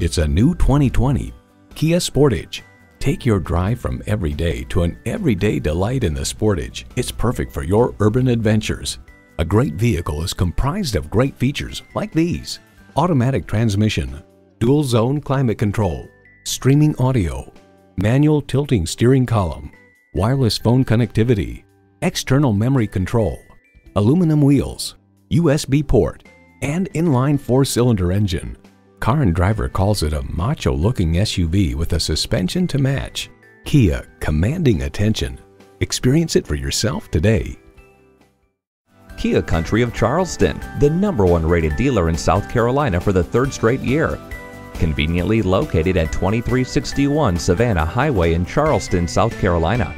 It's a new 2020 Kia Sportage. Take your drive from everyday to an everyday delight in the Sportage. It's perfect for your urban adventures. A great vehicle is comprised of great features like these. Automatic transmission, dual zone climate control, streaming audio, manual tilting steering column, wireless phone connectivity, external memory control, aluminum wheels, USB port, and inline four-cylinder engine. Car and Driver calls it a macho-looking SUV with a suspension to match. Kia, commanding attention. Experience it for yourself today. Kia Country of Charleston, the number one rated dealer in South Carolina for the third straight year. Conveniently located at 2361 Savannah Highway in Charleston, South Carolina.